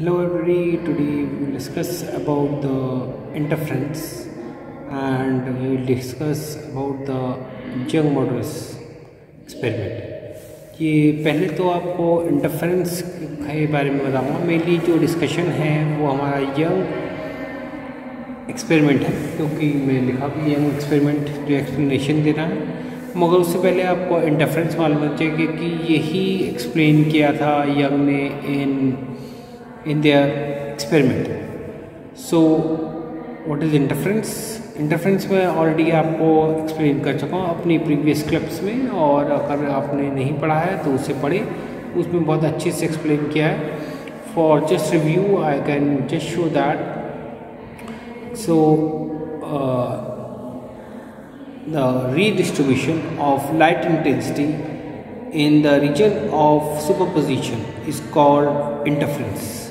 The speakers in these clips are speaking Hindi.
Hello everybody, today we will discuss about the interference and we will discuss about the young modulus experiment. ये पहले तो आपको इंटरफेरेंस के बारे में बताऊँगा। मेनली जो डिस्कशन है वो हमारा यंग एक्सपेरिमेंट है क्योंकि मैं लिखा भी यंग एक्सपेरिमेंट जो एक्सप्लेनेशन दे रहा है। मगर उससे पहले आपको इंटरफेरेंस मालूम चाहिए कि यही एक्सप्लेन किया था यंग ने in in their experiment. So, what is interference? Interference में ऑलरेडी आपको एक्सप्लेन कर चुका हूँ अपनी प्रीवियस क्लिप्स में और अगर आपने नहीं पढ़ा है तो उसे पढ़े उसमें बहुत अच्छे से एक्सप्लेन किया है for just review I can just show that so the redistribution of light intensity in the region of superposition is called interference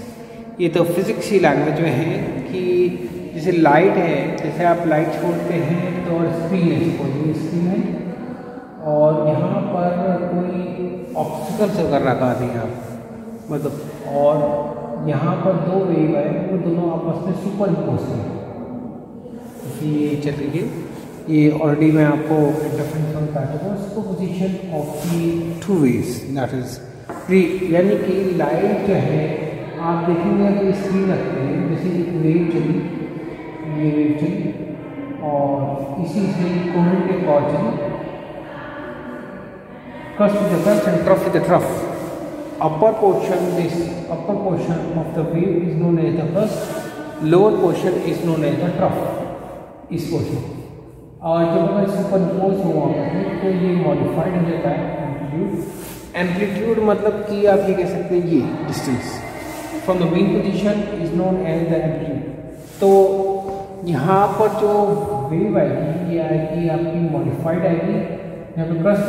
ये तो फिज़िक्स की लैंग्वेज में है कि जैसे लाइट है जैसे आप लाइट छोड़ते हैं तो स्क्रीन है सपोज़ स्क्रीन है। और यहाँ पर कोई ऑब्स्टिकल्स अगर लगा दें आप मतलब और यहाँ पर दो वेव है वो दोनों आपस में सुपर इम्पोज हैं ये चल लीजिए ये ऑलरेडी मैं आपको इंटरफेरेंस में बता चुका हूँ of the two waves that is यानी कि लाइट जो है आप देखेंगे अगर स्क्रीन रखते हैं, जैसे एक वेव चली, ये वेव चली, और इसी से कोहन के कॉल चली। Crest the crest and trough the trough portion this upper portion of the wave is known as the crust lower portion is known as the trough इस पोर्शन और जब अगर सुपर इम्पोज हुआ तो ये मॉडिफाइड हो जाता है। एम्पलीट्यूड मतलब कि आप ये कह सकते हैं ये distance from the main position is known as the amplitude तो यहाँ पर जो वेव आएगी, ये आएगी, आपकी मॉडिफाइड आएगी। यहाँ पे crest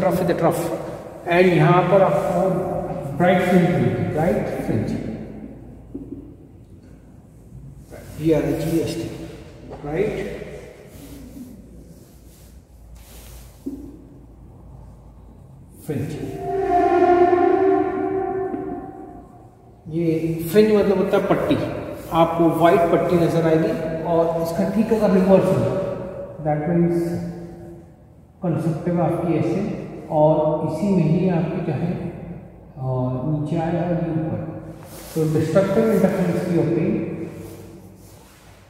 trough the trough and यहाँ पर आपको bright fringe bright fringe G R G S T right fringe ये फ्रिंज मतलब होता है पट्टी। आपको वाइट पट्टी नज़र आएगी और इसका ठीक अगर रिवर्स हो दैट मीन्स कंसेप्टिव आपकी ऐसे और इसी में ही आपकी जो है नीचे आए और ये ऊपर। तो डिस्ट्रक्टिव इंटरफेरेंस की ऑप्टेन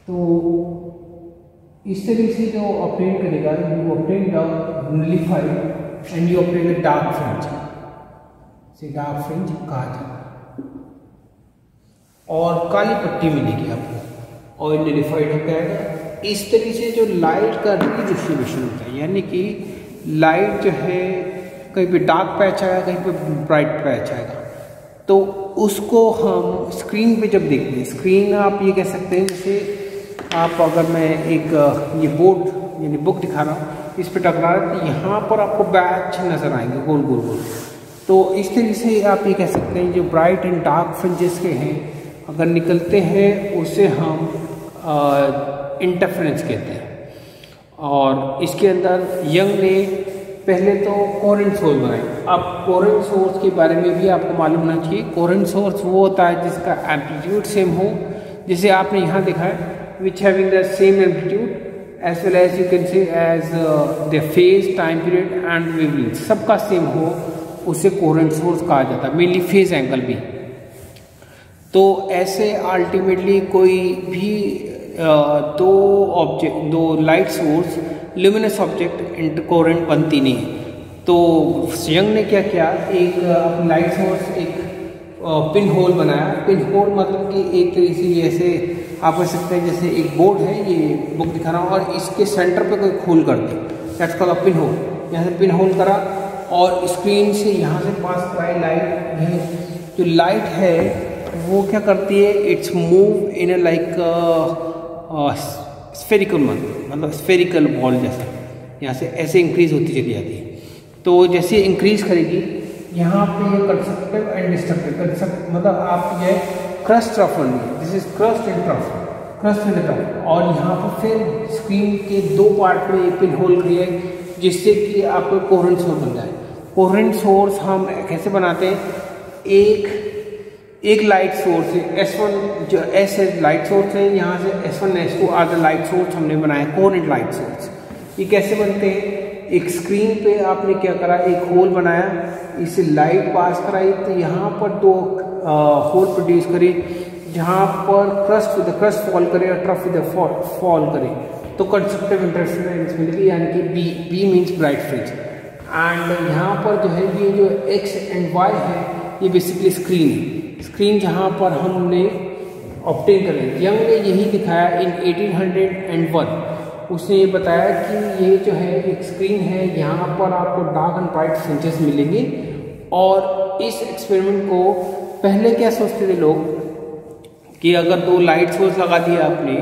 तो इस तरीके से जो ऑप्टेन करेगा you obtain the nullified and you obtain dark fringe से डार्क फ्रिंज कहा जाता और काली पट्टी मिलेगी आपको। और निलिफाइड हो जाएगा। इस तरीके से जो लाइट का रीडिस्ट्रीब्यूशन होता है, यानी कि लाइट जो है, कहीं पे डार्क पैच आएगा, कहीं पे ब्राइट पैच आएगा। तो उसको हम स्क्रीन पे जब देखते हैं स्क्रीन आप ये कह सकते हैं, जैसे आप अगर मैं एक, ये बोर्ड यानी बुक दिखा रहा हूँ, इस पर टकरा रहा है यहाँ पर आपको बैच नज़र आएँगे गोल गोल गोल तो इस तरीके से आप ये कह सकते हैं, जो ब्राइट एंड डार्क फ्रिंजेस के हैं अगर निकलते हैं, उसे हम इंटरफ्रेंस कहते हैं। और इसके अंदर यंग ने पहले तो कोरेंट सोर्स बनाए। अब कोरेंट सोर्स के बारे में भी आपको मालूम होना चाहिए। कोरेंट सोर्स वो होता है जिसका एम्पलीट्यूड सेम हो, जिसे आपने यहाँ देखा है which having the same amplitude as well as you can say as the phase time period and wavelength सबका सेम हो, उसे कोरेंट सोर्स कहा जाता है। मेनली फ़ेज़ एंगल भी। तो ऐसे अल्टीमेटली कोई भी दो ऑब्जेक्ट दो light source luminous object intercoherent बनती नहीं तो यंग ने क्या किया? एक लाइट सोर्स एक पिन होल बनाया। पिन होल मतलब कि एक तरीके से जैसे आप कह सकते हैं जैसे एक बोर्ड है, ये बुक दिखा रहा हूँ, और इसके सेंटर पे कोई खोल कर दे। दैट्स कॉल्ड पिन होल यहाँ से पिन होल करा, और स्क्रीन से यहाँ से पास कराई लाइट जो लाइट है वो क्या करती है? It's move in a like spherical मतलब स्फेरिकल बॉल जैसा। यहाँ से ऐसे इंक्रीज होती चली जाती है। तो जैसे इंक्रीज करेगी, यहाँ पे ये कंस्ट्रक्टिव एंड डिस्ट्रक्टिव कंस्ट्रक्ट मतलब आप ये crest rough this is crest and trough crest and trough और यहाँ पर फिर स्क्रीन के दो पार्ट में एक पिन होल है, जिससे कि आपको कोरेंट सोर्स बन जाए। कोरेंट सोर्स हम कैसे बनाते हैं? एक एक लाइट सोर्स है एस वन जो एस है लाइट सोर्स है, यहाँ से S one S two are the light source हमने बनाया कोरेंट लाइट सोर्स ये कैसे बनते हैं? एक स्क्रीन पे आपने क्या करा? एक होल बनाया, इसे लाइट पास कराई तो यहाँ पर दो होल प्रोड्यूस करे, जहाँ पर क्रस्ट विद क्रस्ट फॉल करे और ट्रफ विद फॉल करे. तो कंस्ट्रक्टिव इंटरफेरेंस मिलेगी यानी कि B B means bright fringe and यहाँ पर जो है, ये जो एक्स एंड वाई है, ये बेसिकली स्क्रीन है. स्क्रीन जहाँ पर हमने ऑप्टेन करें यंग ने यही दिखाया इन 1801 उसने ये बताया कि ये जो है, एक स्क्रीन है, यहाँ पर आपको डार्क एंड ब्राइट फ्रिंचेस मिलेंगे। और इस एक्सपेरिमेंट को पहले क्या सोचते थे लोग? कि अगर दो लाइट सोर्स लगा दिया आपने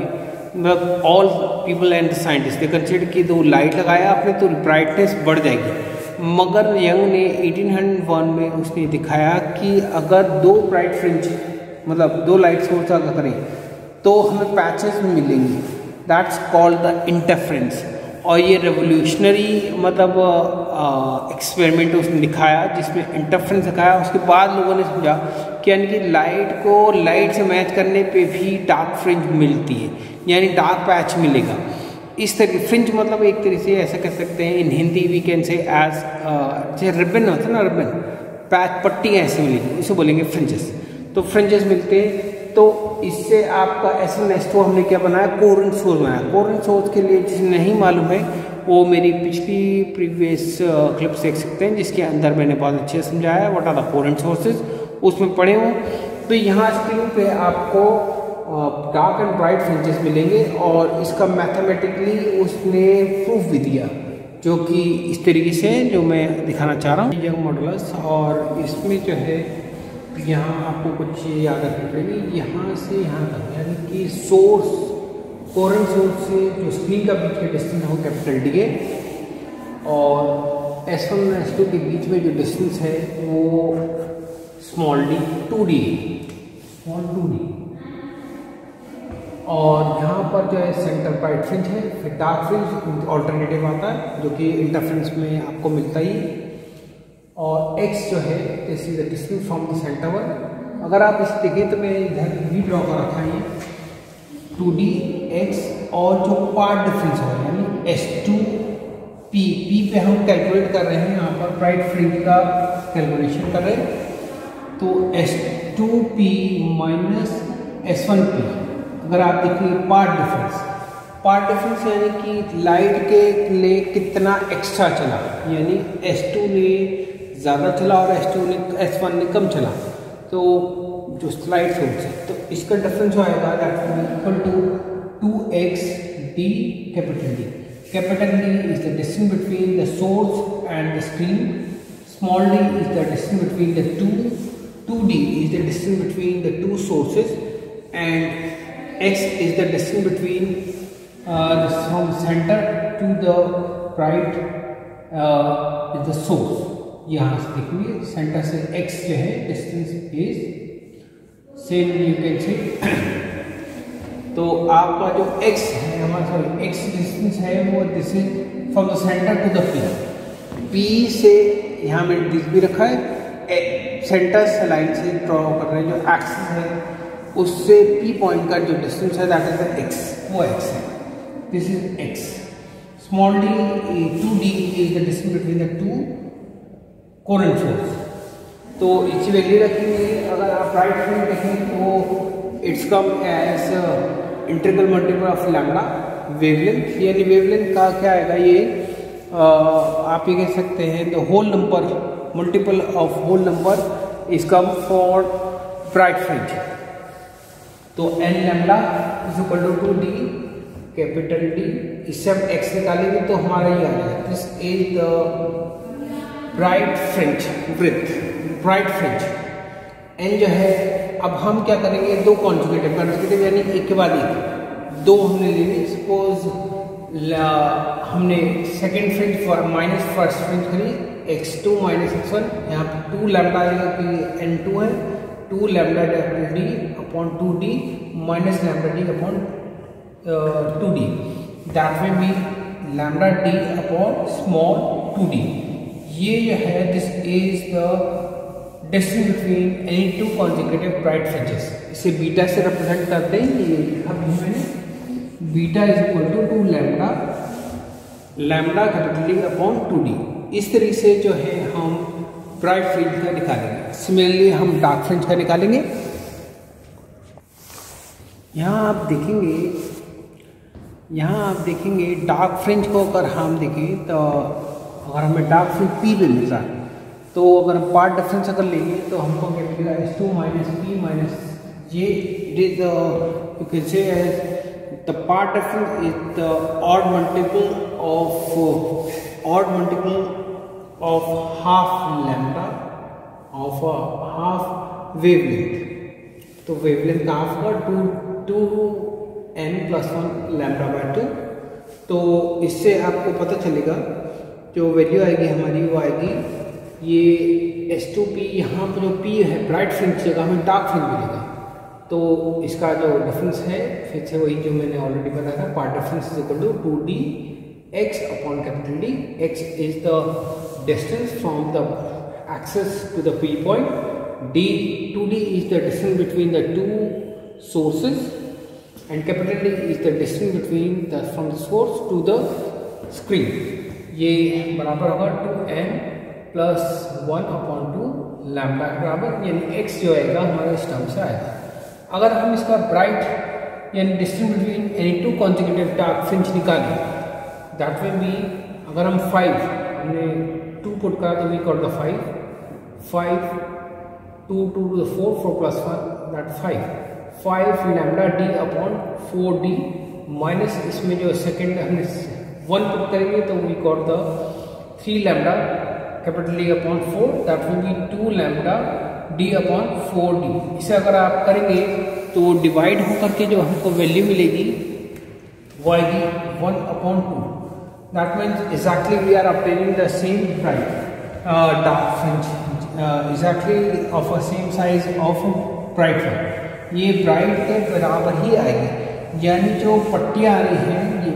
मतलब all people and scientist consider कि दो लाइट लगाया आपने तो ब्राइटनेस बढ़ जाएगी। मगर यंग ने 1801 में उसने दिखाया कि अगर दो ब्राइट फ्रिंज मतलब दो लाइट सोर्स अगर करें तो हमें पैचेस मिलेंगे। दैट्स कॉल्ड द इंटरफ्रेंस और ये रेवोल्यूशनरी मतलब एक्सपेरिमेंट उसने दिखाया, जिसमें इंटरफ्रेंस दिखाया। उसके बाद लोगों ने समझा कि यानी कि लाइट को लाइट से मैच करने पे भी डार्क फ्रिंज मिलती है। यानी डार्क पैच मिलेगा। इस तरह फ्रिंज मतलब एक तरीके से ऐसा कह सकते हैं, in Hindi we can say as जैसे रिबन होता है ना रिबन पैच पट्टी ऐसे मिलेगी इसे बोलेंगे फ्रिंजेस तो फ्रिंजेस मिलते हैं तो इससे आपका एस एन एस टू हमने क्या बनाया, कोरन सोर्स बनाया। कोरन सोर्स के लिए जिसे नहीं मालूम है, वो मेरी पिछली प्रीवियस क्लिप देख सकते हैं, जिसके अंदर मैंने बहुत अच्छे समझाया what are the coherent sources उसमें पढ़े हो। तो यहाँ स्क्रीन पे आपको डार्क एंड ब्राइट फ्रिंजेस मिलेंगे और इसका मैथमेटिकली उसने प्रूफ भी दिया, जो कि इस तरीके से जो मैं दिखाना चाह रहा हूँ। यंग मॉडल्स और इसमें जो है, यहाँ आपको कुछ याद रखनी पड़ेगी। यहाँ से यहाँ तक, यानी कि सोर्स कोरेंट सोर्स से जो स्क्रीन का बीच में डिस्टेंस हो कैपिटल डी है और एस वन एस टू के बीच में जो डिस्टेंस है वो small D two D small two D और यहाँ पर जो है सेंटर ब्राइट फ्रिंज है, फिर डार्क फ्रिंज ऑल्टरनेटिव आता है, जो कि इंटरफ्रेंस में आपको मिलता ही और एक्स जो है this is the distance from the centre one अगर आप इस देखें में इधर भी ड्रॉ कर रखा है टू डी एक्स और जो पार्ट डिफरेंस है, यानी एस टू पी पी पे हम कैलकुलेट कर रहे हैं, यहाँ पर ब्राइट फ्रिंज का कैलकुलेशन कर रहे हैं। तो S two P minus S one P अगर आप देखिए पार्ट डिफरेंस पार्ट डिफरेंस यानी कि लाइट के लिए कितना एक्स्ट्रा चला। यानी S2 ने ज़्यादा चला और S2 ने S1 ने कम चला। तो जो स्लाइड सोर्स है तो इसका डिफरेंस जो आएगा equal to two X D capital D capital D is the distance between the source and the screen small D is the distance between the two two D is the distance between the two sources and x is the distance between uh, from center to the right uh, is the source. यहाँ से देखिए सेंटर से x जो है distance is same you can say तो आपका जो x है हमारा सॉरी x डिस्टेंस है वो this is from the centre to the P P से यहाँ में दिस भी रखा है सेंटर से लाइन से ड्रॉ कर रहे हैं जो एक्सिस है उससे पी पॉइंट का जो डिस्टेंस है दैट इज़ द एक्स वो एक्स है. This is X small two D is the distance between the two coherent source तो इसकी वैल्यू रखेंगे. अगर आप राइट हैंड देखें तो it's come as integral multiple of lambda wavelength यानी वेवलेंथ का क्या आएगा ये? uh, आप ये कह सकते हैं the whole number multiple of whole number is come for bright fringe तो N lambda is equal to two D capital D इससे हम एक्स निकालेंगे तो हमारा ये आ जाएगा। This is the bright fringe bright bright fringe N जो है, अब हम क्या करेंगे? दो कॉन्जुगेटिव कॉन्जुगेटिव यानी एक के बाद एक। दो हमने ले ली सपोज़ हमने second fringe minus first fringe करी। X two minus X one यहाँ पर टू लैमडा एन टू है two lambda D D minus lambda D upon two D that में B lambda D upon small two D ये जो है this is the distance between any two consecutive bright fringes इसे बीटा से रिप्रेजेंट करते हैं, ये भी मैंने beta is equal to two lambda lambda capital upon two D इस तरीके से जो है, हम ब्राइट फ्रिंज का निकालेंगे। सिमिलरली हम डार्क फ्रिंज का निकालेंगे। यहाँ आप देखेंगे, यहाँ आप देखेंगे डार्क फ्रिंज को अगर हम देखें तो अगर हमें डार्क फ्रिंज पी पे मिल रहा है तो अगर हम पार्ट डिफरेंस अगर लेंगे तो हमको क्या मिलेगा? S two minus P minus ये it is the path difference is the odd multiple of odd multiple of half lambda of half wavelength तो वेवलेंथ का हाफ़ का two two N plus one lambda by two तो इससे आपको पता चलेगा जो वैल्यू आएगी, हमारी वो आएगी, ये एस टू पी यहाँ पर जो पी है ब्राइट फ्रिंज जगह हमें डार्क फ्रिंज मिलेगा। तो इसका जो डिफरेंस है, फिर से वही जो मैंने ऑलरेडी बताया था path difference is equal to two D X upon capital D X is the distance from the axis to the P point D two D is the distance between the two sources. And capital D is the distance between the from the source to the screen. ये बराबर होगा two N plus one upon two lambda बराबर? यानी एक्स जो आएगा हमारे इस टर्म से आएगा। अगर हम इसका ब्राइट यानी distance between any two consecutive dark fringe निकालें दैट विल बी अगर हम फाइव हमने टू पुट करा तो we got the five five two two two the four four plus one that five five lambda D upon four D minus इसमें जो सेकेंड हमने वन पुट करेंगे तो we got the three lambda capital D upon four that will be two lambda D upon four D इसे अगर आप करेंगे तो डिवाइड होकर के जो हमको वैल्यू मिलेगी, वो आएगी one upon two that means exactly we are obtaining the same bright dark fringe exactly of a same size of bright fringe ये ब्राइट के बराबर ही आएगी। यानी जो पट्टी आ रही है, ये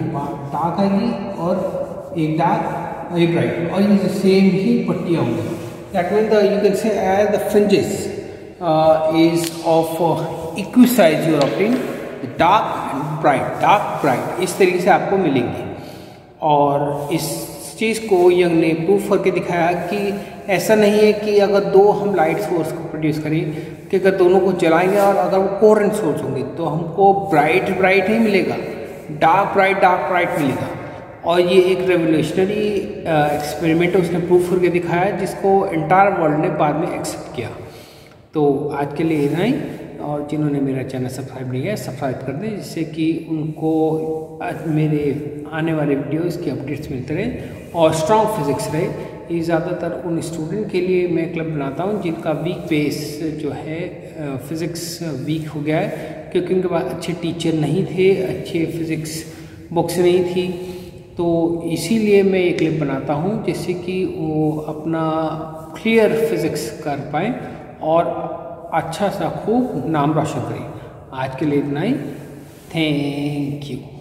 डार्क आएगी और एक डार्क एक ब्राइट और ये सेम ही पट्टियाँ होंगी। That mean the you can say as the fringes is of equi size your ऑपिंग dark and bright dark bright इस तरीके से आपको मिलेंगे। और इस चीज़ को यंग ने प्रूफ करके दिखाया कि ऐसा नहीं है कि अगर दो हम लाइट सोर्स को प्रोड्यूस करें, कि अगर दोनों को जलाएँगे और अगर वो कोरेंट सोर्स होंगे तो हमको ब्राइट ब्राइट ही मिलेगा डार्क ब्राइट डार्क ब्राइट मिलेगा। और ये एक रेवोल्यूशनरी एक्सपेरिमेंट उसने प्रूफ करके दिखाया, जिसको इंटायर वर्ल्ड ने बाद में एक्सेप्ट किया। तो आज के लिए इतना ही, और जिन्होंने मेरा चैनल सब्सक्राइब नहीं किया सब्सक्राइब कर दें, जिससे कि उनको मेरे आने वाले वीडियोस की अपडेट्स मिलते रहें और स्ट्रॉन्ग फिजिक्स रहे ये ज़्यादातर उन स्टूडेंट के लिए मैं क्लब बनाता हूँ, जिनका वीक बेस जो है फिज़िक्स वीक हो गया है, क्योंकि उनके पास अच्छे टीचर नहीं थे, अच्छे फिज़िक्स बुक्स नहीं थी। तो इसीलिए मैं ये क्लिप बनाता हूँ, जिससे कि वो अपना क्लियर फिज़िक्स कर पाए और अच्छा सा खूब नाम रोशन करें। आज के लिए इतना ही। Thank you